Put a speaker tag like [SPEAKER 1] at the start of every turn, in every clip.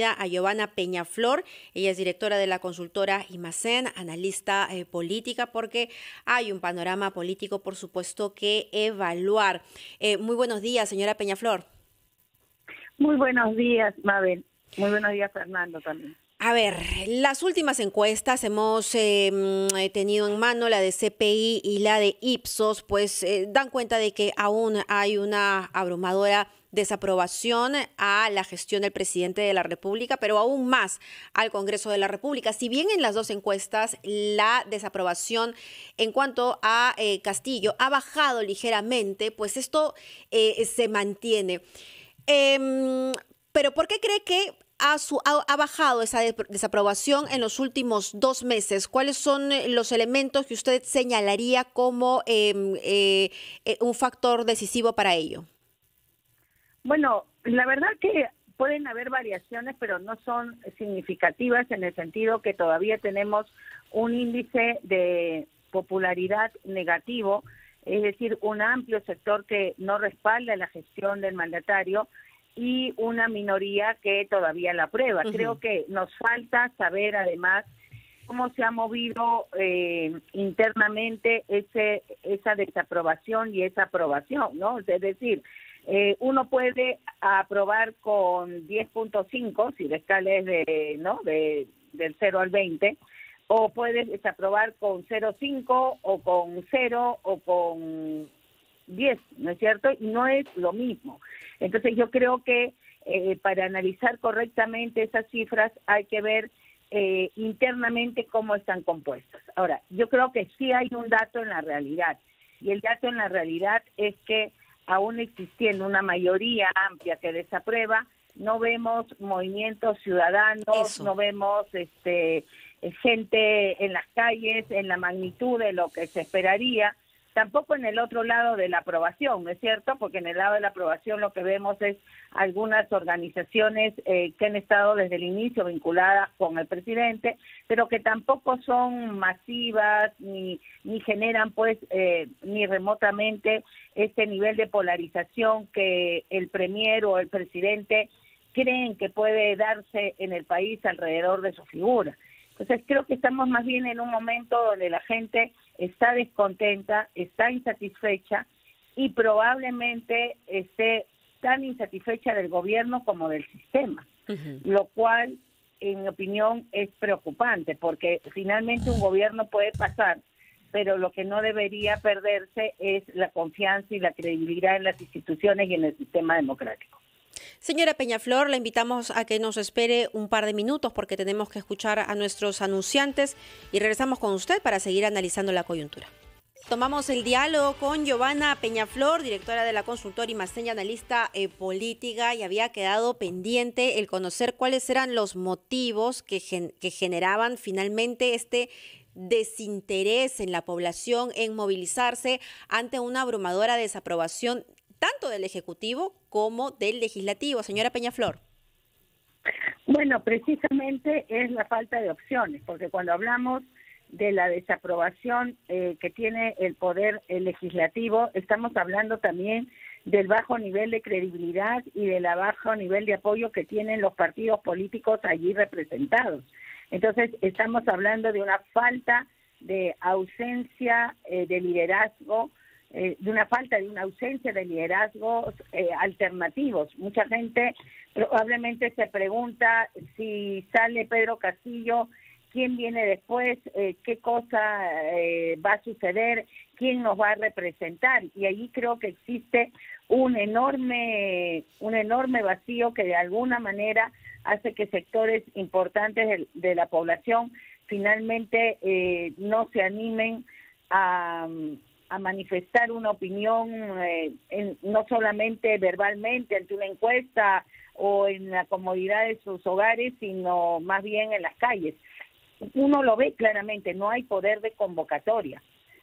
[SPEAKER 1] a Giovanna Peñaflor, ella es directora de la consultora IMACEN, analista eh, política, porque hay un panorama político, por supuesto, que evaluar. Eh, muy buenos días, señora Peñaflor.
[SPEAKER 2] Muy buenos días, Mabel. Muy buenos días, Fernando, también.
[SPEAKER 1] A ver, las últimas encuestas hemos em, tenido en mano, la de CPI y la de Ipsos, pues eh, dan cuenta de que aún hay una abrumadora desaprobación a la gestión del presidente de la República, pero aún más al Congreso de la República. Si bien en las dos encuestas la desaprobación en cuanto a eh, Castillo ha bajado ligeramente, pues esto eh, se mantiene. Em, pero ¿por qué cree que ha, bajado esa desaprobación en los últimos dos meses? ¿Cuáles son eh, los elementos que usted señalaría como em, eh, eh, un factor decisivo para ello?
[SPEAKER 2] Bueno, la verdad que pueden haber variaciones, pero no son significativas en el sentido que todavía tenemos un índice de popularidad negativo, es decir, un amplio sector que no respalda la gestión del mandatario y una minoría que todavía la aprueba. Creo que nos falta saber además cómo se ha movido eh, internamente ese, esa desaprobación y esa aprobación, ¿no? Es decir, eh, uno puede aprobar con 10.5, si la escala es de, ¿no? De, del 0 al 20, o puedes desaprobar con 0.5 o con 0 o con 10, ¿no es cierto? Y no es lo mismo. Entonces yo creo que eh, para analizar correctamente esas cifras hay que ver eh, internamente cómo están compuestas. Ahora, yo creo que sí hay un dato en la realidad y el dato en la realidad es que aún existiendo una mayoría amplia que desaprueba, no vemos movimientos ciudadanos, no vemos este gente en las calles en la magnitud de lo que se esperaría tampoco en el otro lado de la aprobación, ¿no es cierto? Porque en el lado de la aprobación lo que vemos es algunas organizaciones eh, que han estado desde el inicio vinculadas con el presidente, pero que tampoco son masivas ni, ni generan pues eh, ni remotamente este nivel de polarización que el premier o el presidente creen que puede darse en el país alrededor de su figura. Entonces creo que estamos más bien en un momento donde la gente está descontenta, está insatisfecha y probablemente esté tan insatisfecha del gobierno como del sistema, lo cual en mi opinión es preocupante porque finalmente un gobierno puede pasar, pero lo que no debería perderse es la confianza y la credibilidad en las instituciones y en el sistema democrático.
[SPEAKER 1] Señora Peñaflor, la invitamos a que nos espere un par de minutos porque tenemos que escuchar a nuestros anunciantes y regresamos con usted para seguir analizando la coyuntura. Tomamos el diálogo con Giovanna Peñaflor, directora de la consultora y maseña analista eh, política, y había quedado pendiente el conocer cuáles eran los motivos que, que generaban finalmente este desinterés en la población en movilizarse ante una abrumadora desaprobación tanto del Ejecutivo como del Legislativo. Señora Peñaflor.
[SPEAKER 2] Bueno, precisamente es la falta de opciones, porque cuando hablamos de la desaprobación eh, que tiene el poder legislativo, estamos hablando también del bajo nivel de credibilidad y del bajo nivel de apoyo que tienen los partidos políticos allí representados. Entonces, estamos hablando de una falta de ausencia eh, de liderazgo eh, de una falta, de una ausencia de liderazgos eh, alternativos. Mucha gente probablemente se pregunta si sale Pedro Castillo, quién viene después, eh, qué cosa va a suceder, quién nos va a representar. Y allí creo que existe un enorme, un enorme vacío que de alguna manera hace que sectores importantes de la población finalmente no se animen a a manifestar una opinión eh, no solamente verbalmente ante una encuesta o en la comodidad de sus hogares, sino más bien en las calles. Uno lo ve claramente, no hay poder de convocatoria.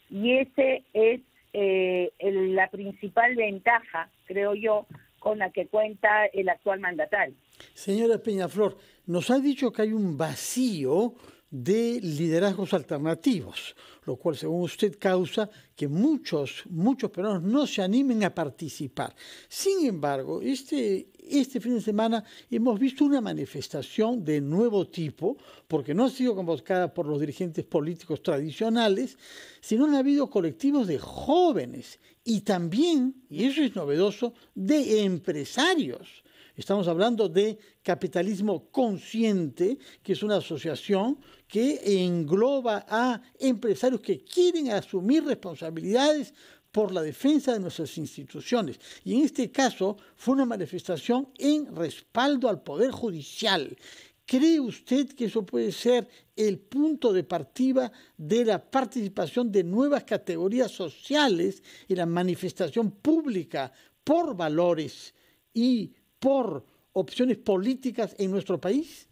[SPEAKER 2] Y ese es eh, la principal ventaja, creo yo, con la que cuenta el actual mandatario.
[SPEAKER 3] Señora Peñaflor, nos ha dicho que hay un vacío de liderazgos alternativos, lo cual según usted causa que muchos, muchos peruanos no se animen a participar. Sin embargo, este, este fin de semana hemos visto una manifestación de nuevo tipo, porque no ha sido convocada por los dirigentes políticos tradicionales, sino han habido colectivos de jóvenes y también, y eso es novedoso, de empresarios. Estamos hablando de Capitalismo Consciente, que es una asociación que engloba a empresarios que quieren asumir responsabilidades por la defensa de nuestras instituciones. Y en este caso fue una manifestación en respaldo al Poder Judicial. ¿Cree usted que eso puede ser el punto de partida de la participación de nuevas categorías sociales en la manifestación pública por valores y por opciones políticas en nuestro país?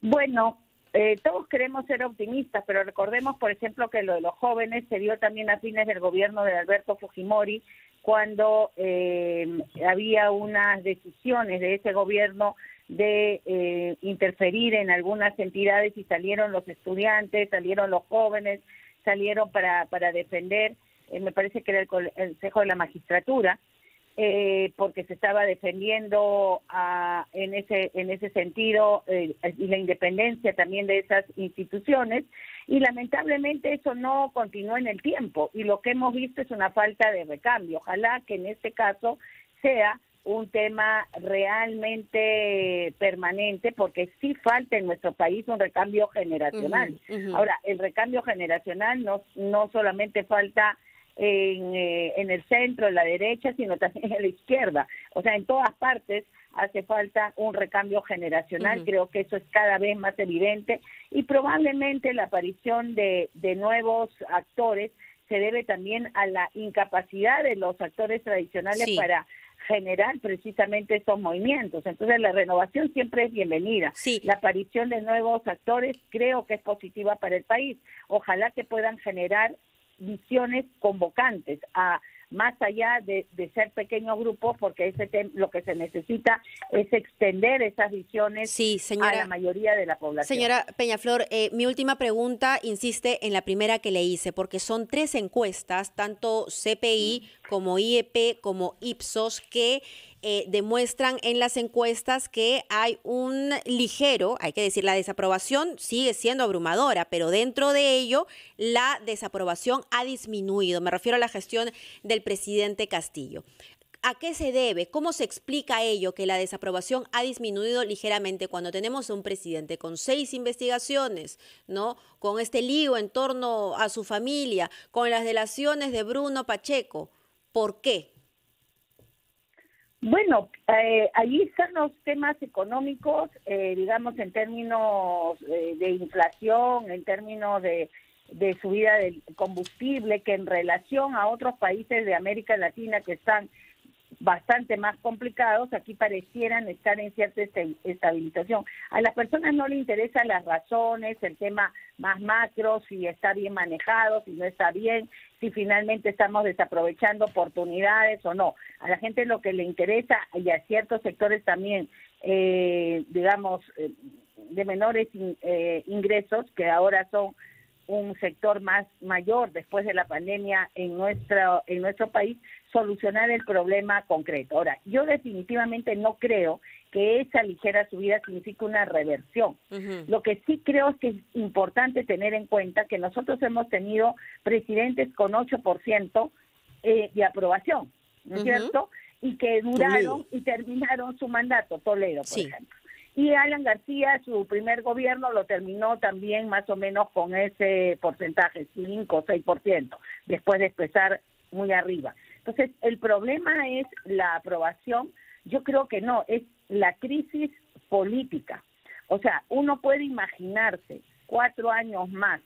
[SPEAKER 2] Bueno, eh, todos queremos ser optimistas, pero recordemos, por ejemplo, que lo de los jóvenes se dio también a fines del gobierno de Alberto Fujimori, cuando eh, había unas decisiones de ese gobierno de eh, interferir en algunas entidades y salieron los estudiantes, salieron los jóvenes, salieron para, para defender, me parece que era el Consejo de la Magistratura, eh, porque se estaba defendiendo ah, en ese en ese sentido eh, y la independencia también de esas instituciones. Y lamentablemente eso no continuó en el tiempo y lo que hemos visto es una falta de recambio. Ojalá que en este caso sea un tema realmente permanente porque sí falta en nuestro país un recambio generacional. Ahora, el recambio generacional no, no solamente falta en, eh, en el centro, en la derecha, sino también en la izquierda. O sea, en todas partes hace falta un recambio generacional, creo que eso es cada vez más evidente y probablemente la aparición de, de nuevos actores se debe también a la incapacidad de los actores tradicionales para generar precisamente estos movimientos. Entonces la renovación siempre es bienvenida. La aparición de nuevos actores creo que es positiva para el país. Ojalá que puedan generar visiones convocantes a más allá de, ser pequeños grupos, porque ese lo que se necesita es extender esas visiones a la mayoría de la población.
[SPEAKER 1] Señora Peñaflor, eh, mi última pregunta insiste en la primera que le hice, porque son tres encuestas, tanto CPI como IEP como Ipsos, que eh, demuestran en las encuestas que hay un ligero, hay que decir, la desaprobación sigue siendo abrumadora, pero dentro de ello la desaprobación ha disminuido. Me refiero a la gestión del presidente Castillo. ¿A qué se debe? ¿Cómo se explica ello que la desaprobación ha disminuido ligeramente cuando tenemos un presidente con seis investigaciones, ¿no? Con este lío en torno a su familia, con las delaciones de Bruno Pacheco? ¿Por qué?
[SPEAKER 2] Bueno, eh, allí están los temas económicos, eh, digamos, en términos eh, de inflación, en términos de, de subida del combustible, que en relación a otros países de América Latina que están bastante más complicados, aquí parecieran estar en cierta estabilización. A las personas no le interesan las razones, el tema más macro, si está bien manejado, si no está bien, si finalmente estamos desaprovechando oportunidades o no. A la gente lo que le interesa, y a ciertos sectores también, eh, digamos, eh, de menores eh, ingresos, que ahora son un sector más mayor después de la pandemia en nuestro en nuestro país solucionar el problema concreto. Ahora, yo definitivamente no creo que esa ligera subida signifique una reversión. Lo que sí creo es que es importante tener en cuenta que nosotros hemos tenido presidentes con 8% eh, de aprobación, ¿no es cierto? Y que duraron y terminaron su mandato, Toledo, por ejemplo. Y Alan García, su primer gobierno lo terminó también más o menos con ese porcentaje, 5 o 6%, después de empezar muy arriba. Entonces, el problema es la aprobación, yo creo que no, es la crisis política. O sea, uno puede imaginarse cuatro años más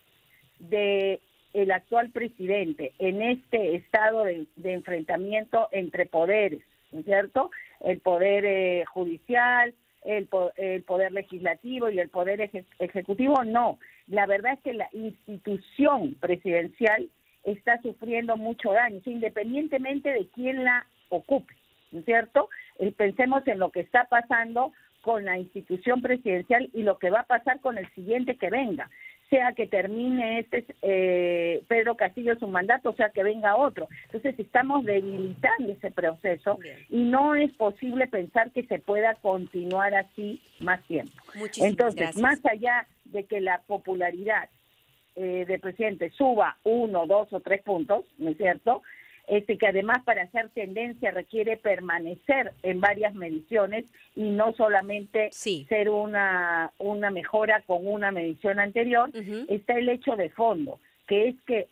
[SPEAKER 2] de el actual presidente en este estado de, enfrentamiento entre poderes, ¿no es cierto? El poder eh, judicial, el, el, poder legislativo y el poder ejecutivo, no. La verdad es que la institución presidencial está sufriendo mucho daño, independientemente de quién la ocupe, ¿no es cierto? Eh, pensemos en lo que está pasando con la institución presidencial y lo que va a pasar con el siguiente que venga sea que termine este eh, Pedro Castillo su mandato, o sea que venga otro. Entonces estamos debilitando ese proceso y no es posible pensar que se pueda continuar así más tiempo. Entonces, más allá de que la popularidad eh, del presidente suba uno, dos o tres puntos, ¿no es cierto? Este, que además para hacer tendencia requiere permanecer en varias mediciones y no solamente ser una, una mejora con una medición anterior, está el hecho de fondo, que es que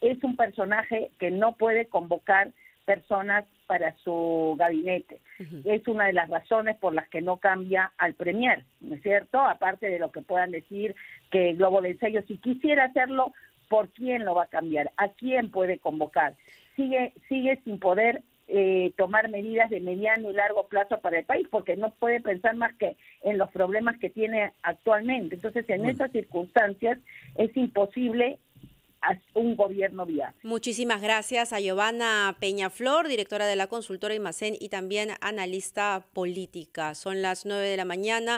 [SPEAKER 2] es un personaje que no puede convocar personas para su gabinete. Es una de las razones por las que no cambia al Premier, ¿no es cierto? Aparte de lo que puedan decir que Globo de Ensayo, si quisiera hacerlo, ¿por quién lo va a cambiar? ¿A quién puede convocar? Sigue, sigue sin poder eh, tomar medidas de mediano y largo plazo para el país, porque no puede pensar más que en los problemas que tiene actualmente. Entonces, en esas circunstancias es imposible un gobierno viable.
[SPEAKER 1] Muchísimas gracias a Giovanna Peñaflor, directora de la consultora Imacén y también analista política. Son las nueve de la mañana.